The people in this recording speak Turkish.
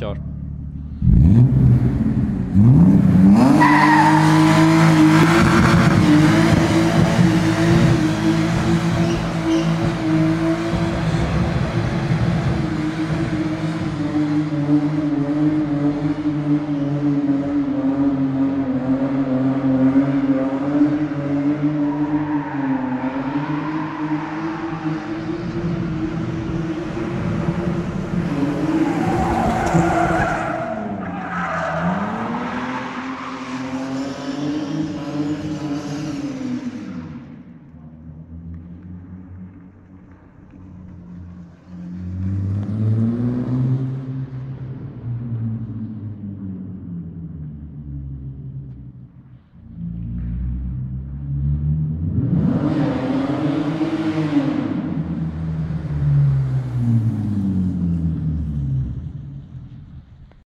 yavaş.